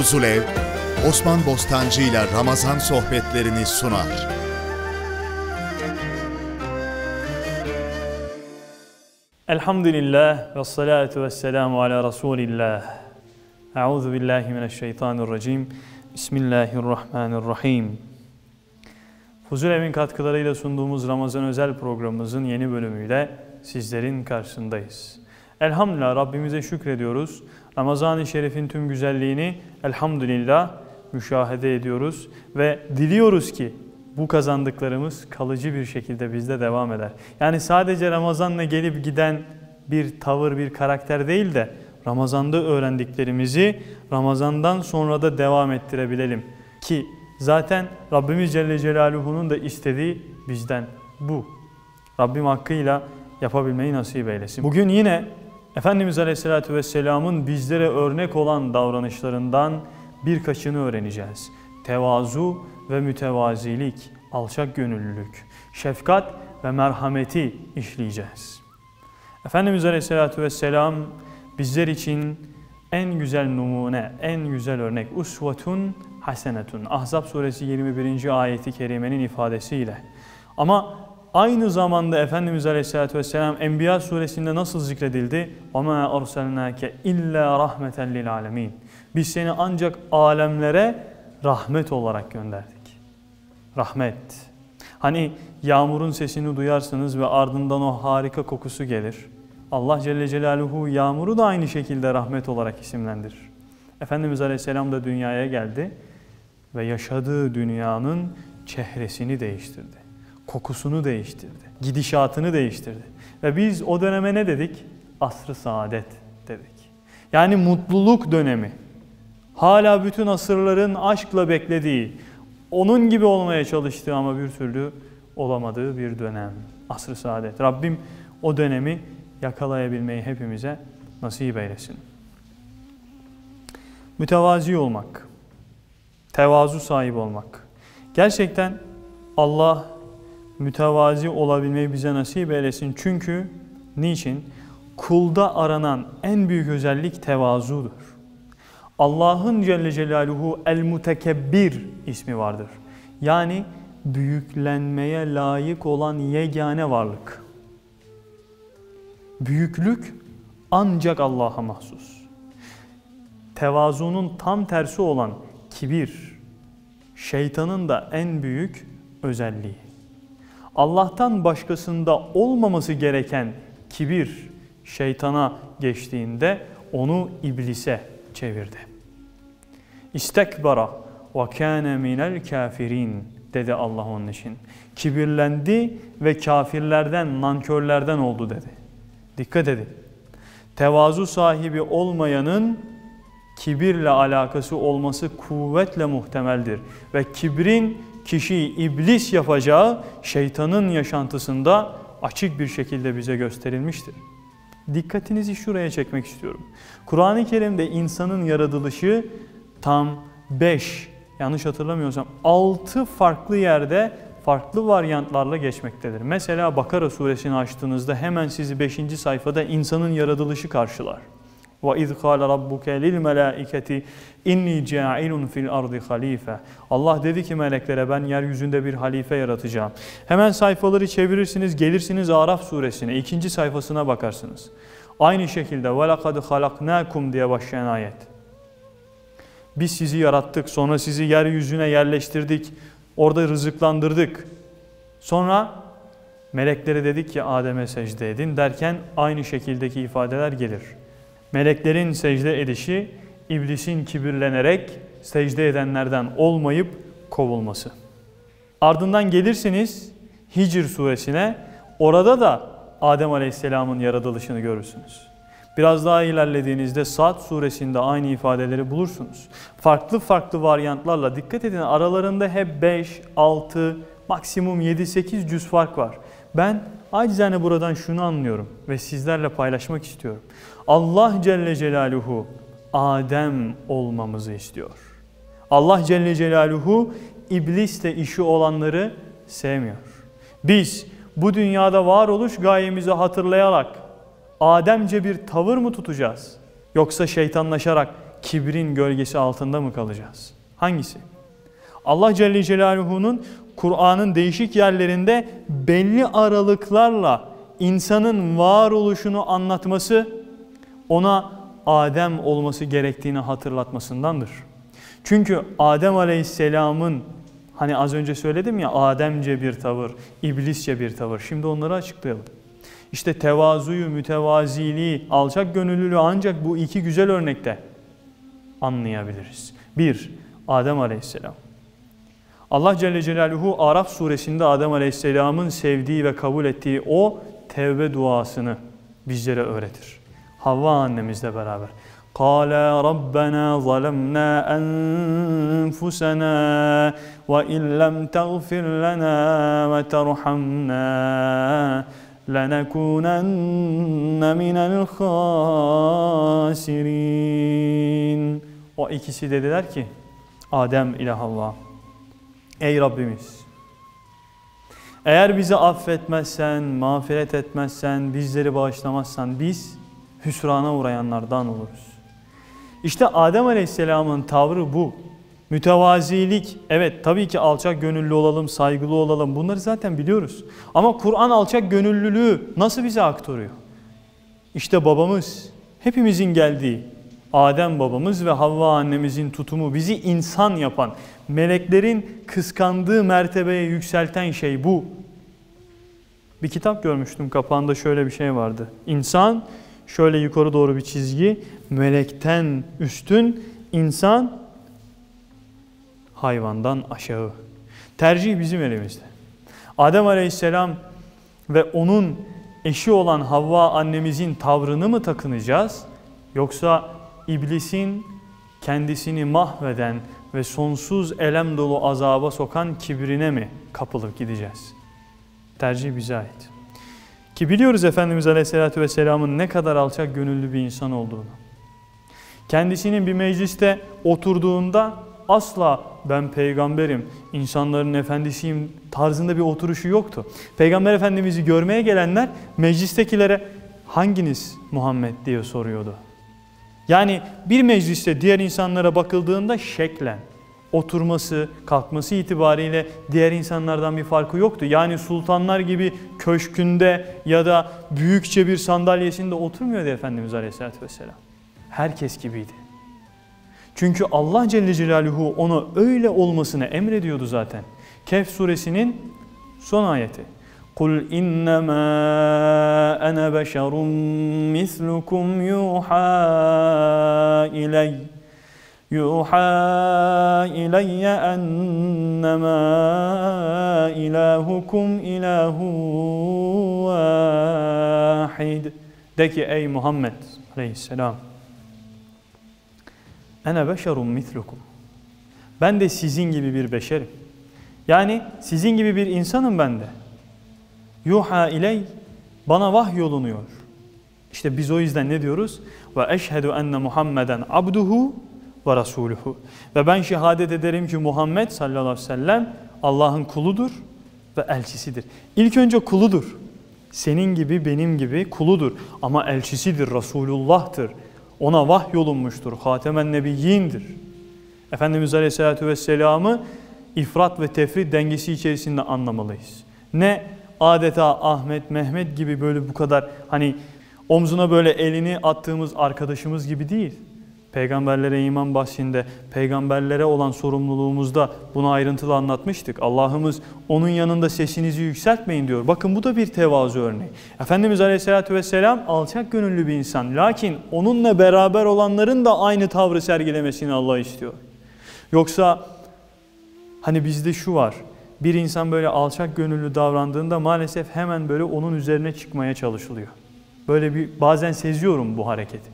Fuzulev, Osman Bostancı ile Ramazan sohbetlerini sunar. Elhamdülillah ve salatu ve selamu ala Resulillah. Euzu billahi mineşşeytanirracim. Bismillahirrahmanirrahim. Fuzulev'in katkılarıyla sunduğumuz Ramazan özel programımızın yeni bölümüyle sizlerin karşısındayız. Elhamdülillah Rabbimize şükrediyoruz. Ramazan-ı Şerif'in tüm güzelliğini elhamdülillah müşahede ediyoruz ve diliyoruz ki bu kazandıklarımız kalıcı bir şekilde bizde devam eder. Yani sadece Ramazan'la gelip giden bir tavır, bir karakter değil de Ramazan'da öğrendiklerimizi Ramazan'dan sonra da devam ettirebilelim. Ki zaten Rabbimiz Celle Celaluhu'nun da istediği bizden bu. Rabbim hakkıyla yapabilmeyi nasip eylesin. Bugün yine Efendimiz Aleyhisselatü Vesselam'ın bizlere örnek olan davranışlarından birkaçını öğreneceğiz. Tevazu ve mütevazilik, alçak gönüllülük, şefkat ve merhameti işleyeceğiz. Efendimiz Aleyhisselatü Vesselam bizler için en güzel numune, en güzel örnek usvetun hasenetun. Ahzab suresi 21. ayeti kerimenin ifadesiyle. Ama aynı zamanda Efendimiz Aleyhisselatü Vesselam Enbiya suresinde nasıl zikredildi? وَمَا أَرْسَلْنَاكَ اِلَّا رَحْمَةً لِلْعَالَمِينَ Biz seni ancak alemlere rahmet olarak gönderdik. Rahmet. Hani yağmurun sesini duyarsınız ve ardından o harika kokusu gelir. Allah Celle Celaluhu yağmuru da aynı şekilde rahmet olarak isimlendirir. Efendimiz Aleyhisselam da dünyaya geldi ve yaşadığı dünyanın çehresini değiştirdi. Kokusunu değiştirdi. Gidişatını değiştirdi. Ve biz o döneme ne dedik? Asr-ı saadet dedik. Yani mutluluk dönemi. Hala bütün asırların aşkla beklediği, onun gibi olmaya çalıştığı ama bir türlü olamadığı bir dönem. Asr-ı saadet. Rabbim o dönemi yakalayabilmeyi hepimize nasip eylesin. Mütevazi olmak, tevazu sahibi olmak. Gerçekten Allah mütevazi olabilmeyi bize nasip eylesin. Çünkü niçin? Kulda aranan en büyük özellik tevazudur. Allah'ın Celle Celaluhu El Mutekebbir ismi vardır. Yani büyüklenmeye layık olan yegane varlık. Büyüklük ancak Allah'a mahsus. Tevazunun tam tersi olan kibir, şeytanın da en büyük özelliği. Allah'tan başkasında olmaması gereken kibir şeytana geçtiğinde onu iblise çevirdi. İstekbara ve kâne minel kafirin dedi Allah onun için. Kibirlendi ve kafirlerden, nankörlerden oldu dedi. Dikkat edin. Tevazu sahibi olmayanın kibirle alakası olması kuvvetle muhtemeldir. Ve kibrin kişiyi iblis yapacağı şeytanın yaşantısında açık bir şekilde bize gösterilmiştir. Dikkatinizi şuraya çekmek istiyorum. Kur'an-ı Kerim'de insanın yaratılışı tam 5, yanlış hatırlamıyorsam 6 farklı yerde farklı varyantlarla geçmektedir. Mesela Bakara suresini açtığınızda hemen sizi 5. sayfada insanın yaratılışı karşılar. وَاِذْ قَالَ رَبُّكَ لِلْمَلَائِكَةِ اِنِّي جَاعِلٌ فِي الْأَرْضِ خَلِيفَ Allah dedi ki meleklere ben yeryüzünde bir halife yaratacağım. Hemen sayfaları çevirirsiniz, gelirsiniz Araf suresine, ikinci sayfasına bakarsınız. Aynı şekilde وَلَقَدْ خَلَقْنَاكُمْ diye başlayan ayet. Biz sizi yarattık, sonra sizi yeryüzüne yerleştirdik, orada rızıklandırdık. Sonra meleklere dedik ki Adem'e secde edin derken aynı şekildeki ifadeler gelir. Meleklerin secde edişi, iblisin kibirlenerek secde edenlerden olmayıp kovulması. Ardından gelirsiniz Hicr suresine, orada da Adem Aleyhisselam'ın yaratılışını görürsünüz. Biraz daha ilerlediğinizde Sad suresinde aynı ifadeleri bulursunuz. Farklı farklı varyantlarla dikkat edin aralarında hep 5, 6, maksimum 7-8 cüz fark var. Ben acizane buradan şunu anlıyorum ve sizlerle paylaşmak istiyorum. Allah Celle Celaluhu Adem olmamızı istiyor. Allah Celle Celaluhu iblisle işi olanları sevmiyor. Biz bu dünyada varoluş gayemizi hatırlayarak Ademce bir tavır mı tutacağız? Yoksa şeytanlaşarak kibrin gölgesi altında mı kalacağız? Hangisi? Allah Celle Celaluhu'nun Kur'an'ın değişik yerlerinde belli aralıklarla insanın varoluşunu anlatması ona Adem olması gerektiğini hatırlatmasındandır. Çünkü Adem Aleyhisselam'ın hani az önce söyledim ya Ademce bir tavır, iblisçe bir tavır. Şimdi onları açıklayalım. İşte tevazuyu, mütevaziliği, alçak gönüllülüğü ancak bu iki güzel örnekte anlayabiliriz. Bir, Adem Aleyhisselam. Allah Celle Celaluhu Araf suresinde Adem Aleyhisselam'ın sevdiği ve kabul ettiği o tevbe duasını bizlere öğretir. Havva annemizle beraber. قال ربنا ظلمنا أنفسنا وإن لم تغفر لنا وترحمنا لَنَكُونَنَّ مِنَ الْخَاسِرِينَ O ikisi dediler ki Adem ile Havva Ey Rabbimiz eğer bizi affetmezsen, mağfiret etmezsen, bizleri bağışlamazsan biz hüsrana uğrayanlardan oluruz. İşte Adem Aleyhisselam'ın tavrı bu. Mütevazilik, evet tabii ki alçak gönüllü olalım, saygılı olalım bunları zaten biliyoruz. Ama Kur'an alçak gönüllülüğü nasıl bize aktarıyor? İşte babamız, hepimizin geldiği Adem babamız ve Havva annemizin tutumu bizi insan yapan, meleklerin kıskandığı mertebeye yükselten şey bu. Bir kitap görmüştüm kapağında şöyle bir şey vardı. İnsan şöyle yukarı doğru bir çizgi, melekten üstün, insan hayvandan aşağı. Tercih bizim elimizde. Adem Aleyhisselam ve onun eşi olan Havva annemizin tavrını mı takınacağız? Yoksa iblisin kendisini mahveden ve sonsuz elem dolu azaba sokan kibrine mi kapılıp gideceğiz? Tercih bize ait. Ki biliyoruz Efendimiz Aleyhisselatü Vesselam'ın ne kadar alçak gönüllü bir insan olduğunu. Kendisinin bir mecliste oturduğunda asla ben peygamberim, insanların efendisiyim tarzında bir oturuşu yoktu. Peygamber Efendimiz'i görmeye gelenler meclistekilere hanginiz Muhammed diye soruyordu. Yani bir mecliste diğer insanlara bakıldığında şeklen, oturması, kalkması itibariyle diğer insanlardan bir farkı yoktu. Yani sultanlar gibi köşkünde ya da büyükçe bir sandalyesinde oturmuyordu Efendimiz Aleyhisselatü Vesselam. Herkes gibiydi. Çünkü Allah Celle Celaluhu ona öyle olmasını emrediyordu zaten. Kehf suresinin son ayeti. قُلْ اِنَّمَا أَنَا بَشَرٌ مِثْلُكُمْ يُوحَى إِلَيَّ يُوحَى إِلَيَّ أَنَّمَا إِلَٰهُكُمْ إِلَٰهٌ وَاحِدٌ De ki ey Muhammed aleyhisselam Ene beşerun mislukum. Ben de sizin gibi bir beşerim. Yani sizin gibi bir insanım ben de. Yuha iley bana vahyolunuyor. İşte biz o yüzden ne diyoruz? Ve eşhedü enne Muhammeden abduhu ve rasuluhu. Ve ben şehadet ederim ki Muhammed sallallahu aleyhi ve sellem Allah'ın kuludur ve elçisidir. İlk önce kuludur. Senin gibi benim gibi kuludur ama elçisidir, Resulullah'tır. Ona vahyolunmuştur. Hatemen Nebiyyindir. Efendimiz Aleyhisselatü Vesselam'ı ifrat ve tefrit dengesi içerisinde anlamalıyız. Ne adeta Ahmet, Mehmet gibi böyle bu kadar hani omzuna böyle elini attığımız arkadaşımız gibi değil. Peygamberlere iman bahsinde, peygamberlere olan sorumluluğumuzda bunu ayrıntılı anlatmıştık. Allah'ımız onun yanında sesinizi yükseltmeyin diyor. Bakın bu da bir tevazu örneği. Efendimiz Aleyhisselatü Vesselam alçak gönüllü bir insan. Lakin onunla beraber olanların da aynı tavrı sergilemesini Allah istiyor. Yoksa hani bizde şu var. Bir insan böyle alçak gönüllü davrandığında maalesef hemen böyle onun üzerine çıkmaya çalışılıyor. Böyle bir bazen seziyorum bu hareketi.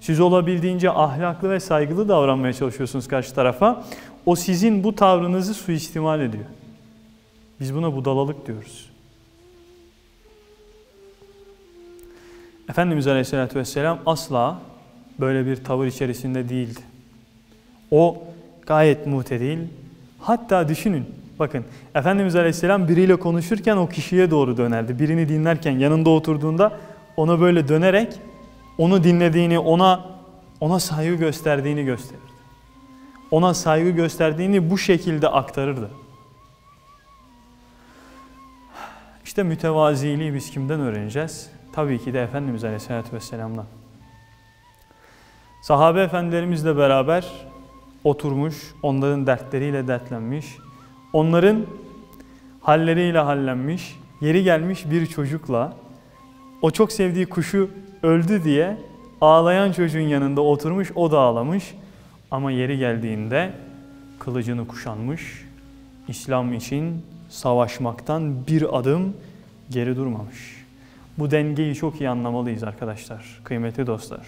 Siz olabildiğince ahlaklı ve saygılı davranmaya çalışıyorsunuz karşı tarafa. O sizin bu tavrınızı suistimal ediyor. Biz buna budalalık diyoruz. Efendimiz Aleyhisselatü Vesselam asla böyle bir tavır içerisinde değildi. O gayet mutedil. Hatta düşünün, bakın Efendimiz Aleyhisselam biriyle konuşurken o kişiye doğru dönerdi. Birini dinlerken yanında oturduğunda ona böyle dönerek onu dinlediğini, ona ona saygı gösterdiğini gösterirdi. Ona saygı gösterdiğini bu şekilde aktarırdı. İşte mütevaziliği biz kimden öğreneceğiz? Tabii ki de Efendimiz Aleyhisselatü Vesselam'dan. Sahabe efendilerimizle beraber oturmuş, onların dertleriyle dertlenmiş, onların halleriyle hallenmiş, yeri gelmiş bir çocukla o çok sevdiği kuşu öldü diye ağlayan çocuğun yanında oturmuş, o da ağlamış. Ama yeri geldiğinde kılıcını kuşanmış, İslam için savaşmaktan bir adım geri durmamış. Bu dengeyi çok iyi anlamalıyız arkadaşlar, kıymetli dostlar.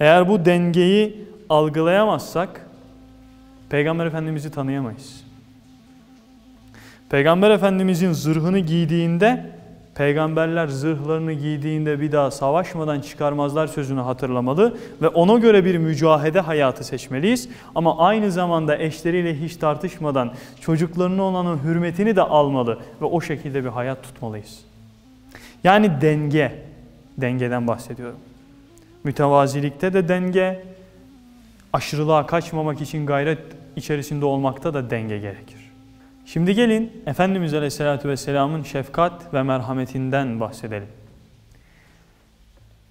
Eğer bu dengeyi algılayamazsak Peygamber Efendimiz'i tanıyamayız. Peygamber Efendimizin zırhını giydiğinde peygamberler zırhlarını giydiğinde bir daha savaşmadan çıkarmazlar sözünü hatırlamalı ve ona göre bir mücahede hayatı seçmeliyiz. Ama aynı zamanda eşleriyle hiç tartışmadan çocuklarının olan hürmetini de almalı ve o şekilde bir hayat tutmalıyız. Yani denge, dengeden bahsediyorum. Mütevazilikte de denge, aşırılığa kaçmamak için gayret içerisinde olmakta da denge gerekir. Şimdi gelin Efendimiz Aleyhisselatü Vesselam'ın şefkat ve merhametinden bahsedelim.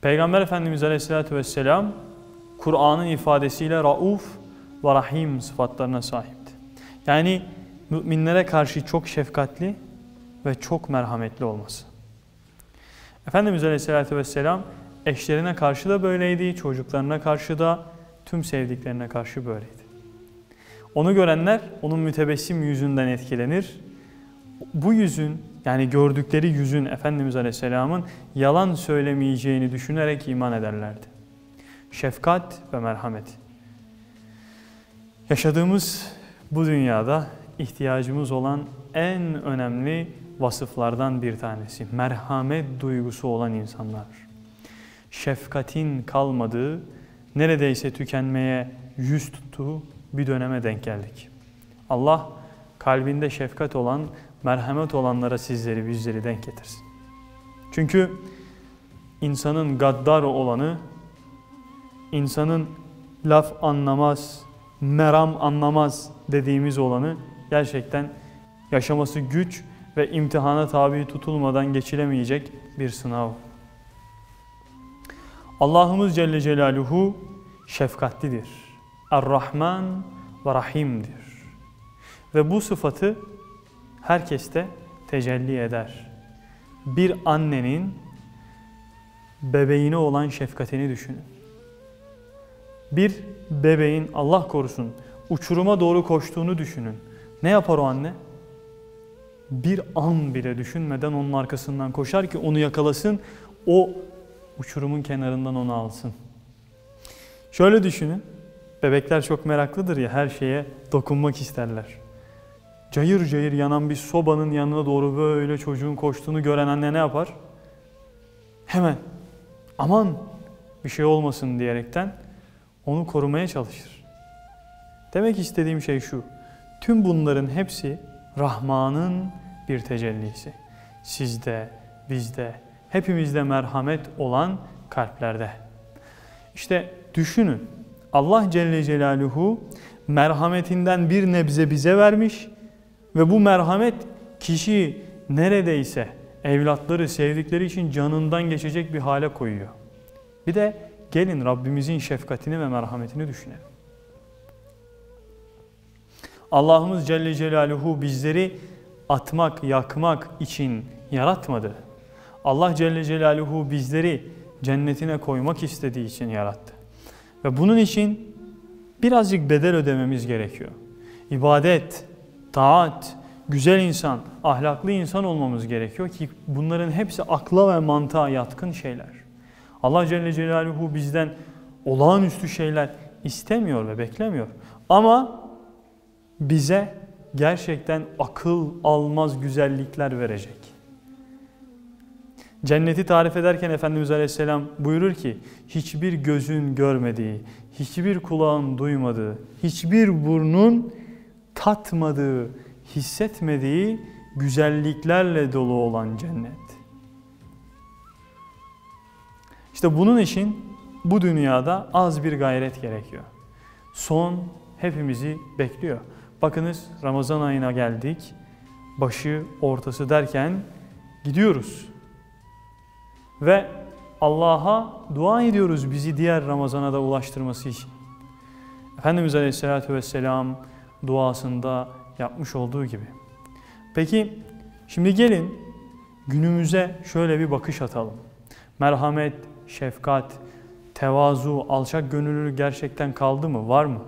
Peygamber Efendimiz Aleyhisselatü Vesselam Kur'an'ın ifadesiyle Rauf ve Rahim sıfatlarına sahipti. Yani müminlere karşı çok şefkatli ve çok merhametli olması. Efendimiz Aleyhisselatü Vesselam eşlerine karşı da böyleydi, çocuklarına karşı da, tüm sevdiklerine karşı böyleydi. Onu görenler onun mütebessim yüzünden etkilenir. Bu yüzün yani gördükleri yüzün Efendimiz Aleyhisselam'ın yalan söylemeyeceğini düşünerek iman ederlerdi. Şefkat ve merhamet. Yaşadığımız bu dünyada ihtiyacımız olan en önemli vasıflardan bir tanesi. Merhamet duygusu olan insanlar. Şefkatin kalmadığı, neredeyse tükenmeye yüz tuttuğu bir döneme denk geldik. Allah kalbinde şefkat olan, merhamet olanlara sizleri, bizleri denk getirsin. Çünkü insanın gaddar olanı, insanın laf anlamaz, meram anlamaz dediğimiz olanı gerçekten yaşaması güç ve imtihana tabi tutulmadan geçilemeyecek bir sınav. Allah'ımız Celle Celaluhu şefkatlidir. Er-Rahman ve Rahim'dir. Ve bu sıfatı herkeste tecelli eder. Bir annenin bebeğine olan şefkatini düşünün. Bir bebeğin Allah korusun uçuruma doğru koştuğunu düşünün. Ne yapar o anne? Bir an bile düşünmeden onun arkasından koşar ki onu yakalasın, o uçurumun kenarından onu alsın. Şöyle düşünün. Bebekler çok meraklıdır ya her şeye dokunmak isterler. Cayır cayır yanan bir sobanın yanına doğru böyle çocuğun koştuğunu gören anne ne yapar? Hemen aman bir şey olmasın diyerekten onu korumaya çalışır. Demek istediğim şey şu. Tüm bunların hepsi Rahman'ın bir tecellisi. Sizde, bizde, hepimizde merhamet olan kalplerde. İşte düşünün Allah Celle Celaluhu merhametinden bir nebze bize vermiş ve bu merhamet kişi neredeyse evlatları, sevdikleri için canından geçecek bir hale koyuyor. Bir de gelin Rabbimizin şefkatini ve merhametini düşünelim. Allah'ımız Celle Celaluhu bizleri atmak, yakmak için yaratmadı. Allah Celle Celaluhu bizleri cennetine koymak istediği için yarattı. Ve bunun için birazcık bedel ödememiz gerekiyor. İbadet, taat, güzel insan, ahlaklı insan olmamız gerekiyor ki bunların hepsi akla ve mantığa yatkın şeyler. Allah Celle Celaluhu bizden olağanüstü şeyler istemiyor ve beklemiyor. Ama bize gerçekten akıl almaz güzellikler verecek. Cenneti tarif ederken Efendimiz Aleyhisselam buyurur ki hiçbir gözün görmediği, hiçbir kulağın duymadığı, hiçbir burnun tatmadığı, hissetmediği güzelliklerle dolu olan cennet. İşte bunun için bu dünyada az bir gayret gerekiyor. Son hepimizi bekliyor. Bakınız Ramazan ayına geldik. Başı, ortası derken gidiyoruz. Ve Allah'a dua ediyoruz bizi diğer Ramazan'a da ulaştırması için. Efendimiz Aleyhisselatü Vesselam duasında yapmış olduğu gibi. Peki şimdi gelin günümüze şöyle bir bakış atalım. Merhamet, şefkat, tevazu, alçak gönüllülük gerçekten kaldı mı? Var mı?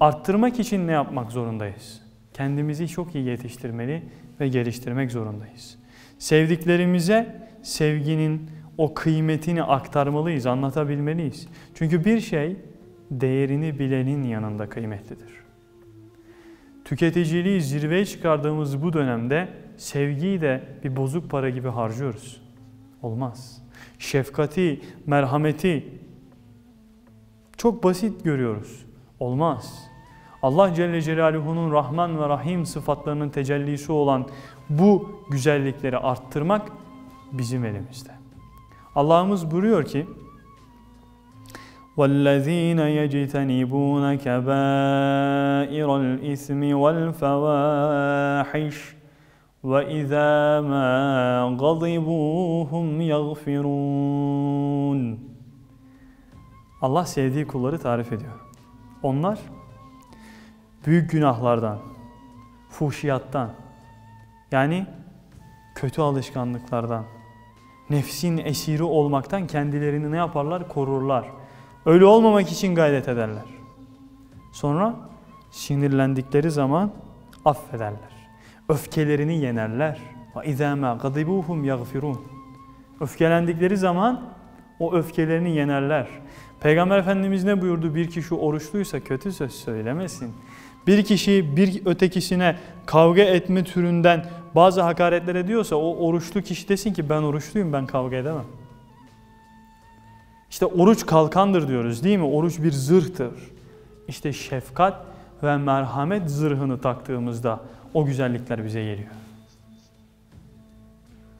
Arttırmak için ne yapmak zorundayız? Kendimizi çok iyi yetiştirmeli ve geliştirmek zorundayız. Sevdiklerimize sevginin o kıymetini aktarmalıyız, anlatabilmeliyiz. Çünkü bir şey değerini bilenin yanında kıymetlidir. Tüketiciliği zirveye çıkardığımız bu dönemde sevgiyi de bir bozuk para gibi harcıyoruz. Olmaz. Şefkati, merhameti çok basit görüyoruz. Olmaz. Allah Celle Celaluhu'nun Rahman ve Rahim sıfatlarının tecellisi olan bu güzellikleri arttırmak bizim elimizde. Allah'ımız buyuruyor ki وَالَّذ۪ينَ يَجْتَنِبُونَ كَبَائِرَ الْاِثْمِ وَالْفَوَاحِشِ وَاِذَا مَا غَضِبُوا هُمْ يَغْفِرُونَ Allah sevdiği kulları tarif ediyor. Onlar büyük günahlardan, fuhşiyattan, yani kötü alışkanlıklardan, nefsin esiri olmaktan kendilerini ne yaparlar? Korurlar. Öyle olmamak için gayret ederler. Sonra sinirlendikleri zaman affederler. Öfkelerini yenerler. وَاِذَا مَا غَضِبُوهُمْ يَغْفِرُونَ Öfkelendikleri zaman o öfkelerini yenerler. Peygamber Efendimiz ne buyurdu? Bir kişi oruçluysa kötü söz söylemesin. Bir kişi bir ötekisine kavga etme türünden bazı hakaretler ediyorsa o oruçlu kişi desin ki ben oruçluyum ben kavga edemem. İşte oruç kalkandır diyoruz değil mi? Oruç bir zırhtır. İşte şefkat ve merhamet zırhını taktığımızda o güzellikler bize geliyor.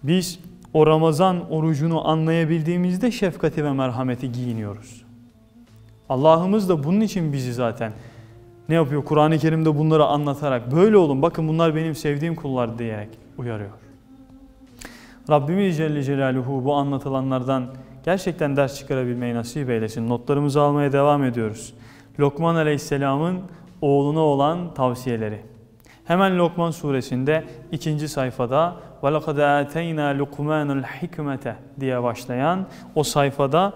Biz o Ramazan orucunu anlayabildiğimizde şefkati ve merhameti giyiniyoruz. Allah'ımız da bunun için bizi zaten ne yapıyor? Kur'an-ı Kerim'de bunları anlatarak böyle olun bakın bunlar benim sevdiğim kullar diyerek uyarıyor. Rabbimiz Celle Celaluhu bu anlatılanlardan gerçekten ders çıkarabilmeyi nasip eylesin. Notlarımızı almaya devam ediyoruz. Lokman Aleyhisselam'ın oğluna olan tavsiyeleri. Hemen Lokman suresinde ikinci sayfada وَلَقَدْ آتَيْنَا لُقْمَانُ الْحِكْمَةَ diye başlayan o sayfada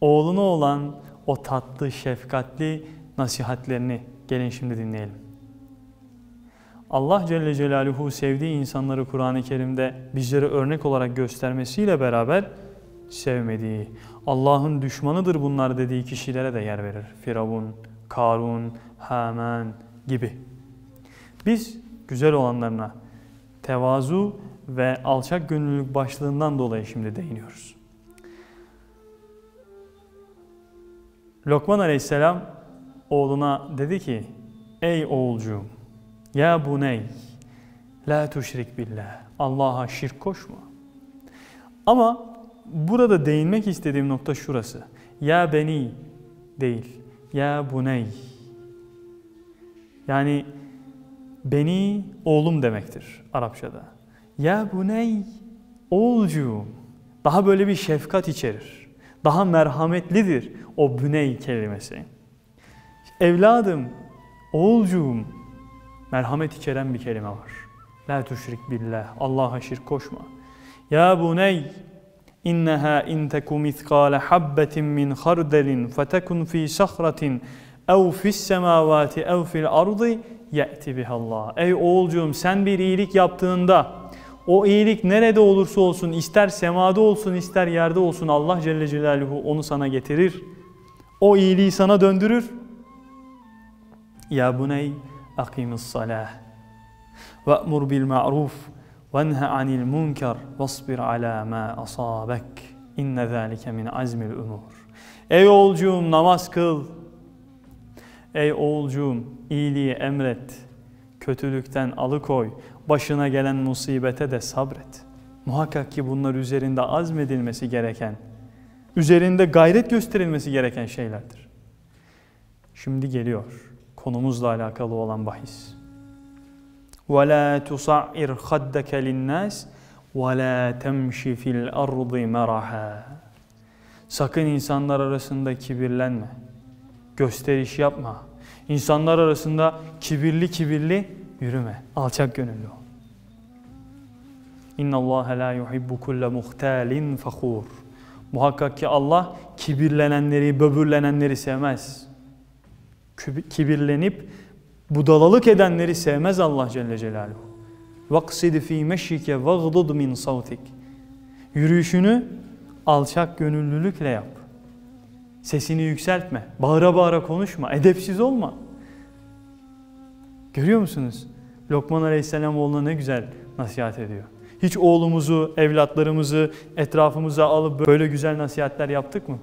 oğluna olan o tatlı, şefkatli nasihatlerini gelin şimdi dinleyelim. Allah Celle Celaluhu sevdiği insanları Kur'an-ı Kerim'de bizlere örnek olarak göstermesiyle beraber sevmediği, Allah'ın düşmanıdır bunlar dediği kişilere de yer verir. Firavun, Karun, Haman gibi. Biz güzel olanlarına tevazu ve alçak gönüllülük başlığından dolayı şimdi değiniyoruz. Lokman Aleyhisselam oğluna dedi ki Ey oğulcuğum ya buney la tuşrik billah Allah'a şirk koşma. Ama burada değinmek istediğim nokta şurası. Ya beni değil. Ya buney. Yani beni oğlum demektir Arapçada. Ya buney oğulcuğum. Daha böyle bir şefkat içerir. Daha merhametlidir o büney kelimesi. Evladım, oğulcuğum merhamet içeren bir kelime var. La tuşrik billah. Allah'a şirk koşma. Ya buney inneha in teku mithqala habbetin min khardalin fetekun fi sahratin ev fis semavati ev fil ardı ye'ti bihallah. Ey oğulcuğum sen bir iyilik yaptığında o iyilik nerede olursa olsun ister semada olsun ister yerde olsun Allah Celle Celaluhu onu sana getirir. O iyiliği sana döndürür. Ya buney akimis salah ve'mur bil ma'ruf venhe anil munker vasbir ala ma asabek inne zâlike min azmil umur. Ey oğulcuğum namaz kıl. Ey oğulcuğum iyiliği emret. Kötülükten alıkoy. Başına gelen musibete de sabret. Muhakkak ki bunlar üzerinde azmedilmesi gereken üzerinde gayret gösterilmesi gereken şeylerdir. Şimdi geliyor konumuzla alakalı olan bahis. وَلَا تُصَعِّرْ خَدَّكَ لِلنَّاسِ وَلَا تَمْشِ فِي الْأَرْضِ مَرَحًا Sakın insanlar arasında kibirlenme. Gösteriş yapma. İnsanlar arasında kibirli kibirli yürüme. Alçak gönüllü ol. İnna Allah la yuhibbu kulle muhtalin fakhur. Muhakkak ki Allah kibirlenenleri, böbürlenenleri sevmez. Kibirlenip budalalık edenleri sevmez Allah Celle Celaluhu. وَقْصِدْ ف۪ي مَشِّكَ وَغْضُضْ مِنْ صَوْتِكَ Yürüyüşünü alçak gönüllülükle yap. Sesini yükseltme, bağıra bağıra konuşma, edepsiz olma. Görüyor musunuz? Lokman Aleyhisselam oğluna ne güzel nasihat ediyor. Hiç oğlumuzu, evlatlarımızı etrafımıza alıp böyle güzel nasihatler yaptık mı?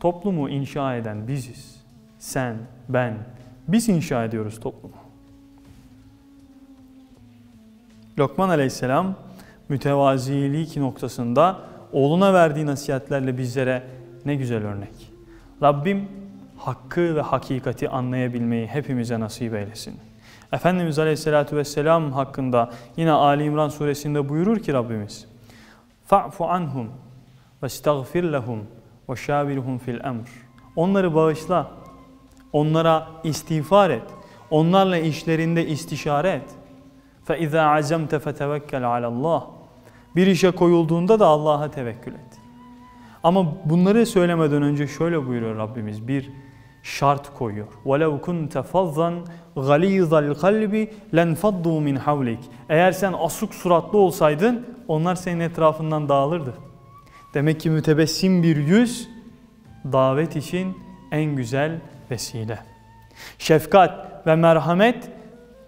Toplumu inşa eden biziz. Sen, ben, biz inşa ediyoruz toplumu. Lokman Aleyhisselam mütevazilik noktasında oğluna verdiği nasihatlerle bizlere ne güzel örnek. Rabbim hakkı ve hakikati anlayabilmeyi hepimize nasip eylesin. Efendimiz Aleyhisselatü Vesselam hakkında yine Ali İmran suresinde buyurur ki Rabbimiz فَعْفُ عَنْهُمْ وَاسْتَغْفِرْ لَهُمْ وَشَاوِرْهُمْ fil emr. Onları bağışla, onlara istiğfar et, onlarla işlerinde istişare et. فَاِذَا عَزَمْتَ فَتَوَكَّلْ عَلَى اللّٰهِ Bir işe koyulduğunda da Allah'a tevekkül et. Ama bunları söylemeden önce şöyle buyuruyor Rabbimiz bir şart koyuyor. وَلَوْ كُنْتَ فَضًّا غَلِيظَ الْقَلْبِ لَنْفَضُّوا مِنْ حَوْلِكَ Eğer sen asuk suratlı olsaydın onlar senin etrafından dağılırdı. Demek ki mütebessim bir yüz davet için en güzel vesile. Şefkat ve merhamet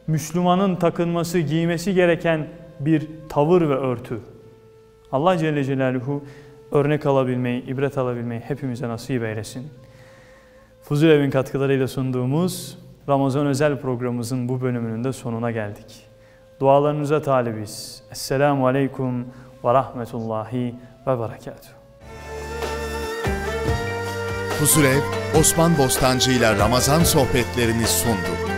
Müslümanın takınması, giymesi gereken bir tavır ve örtü. Allah Celle Celaluhu örnek alabilmeyi, ibret alabilmeyi hepimize nasip eylesin. Fuzul Evin katkılarıyla sunduğumuz Ramazan özel programımızın bu bölümünün de sonuna geldik. Dualarınıza talibiz. Esselamu Aleyküm ve Rahmetullahi ve Berekatuhu. Huzurev, Osman Bostancı ile Ramazan sohbetlerini sundu.